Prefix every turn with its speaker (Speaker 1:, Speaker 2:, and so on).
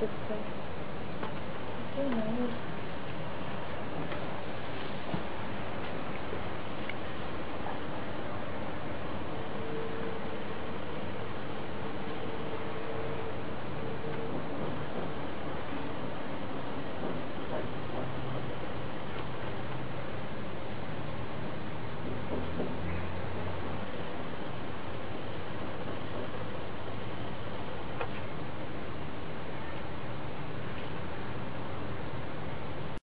Speaker 1: Good thing. Okay,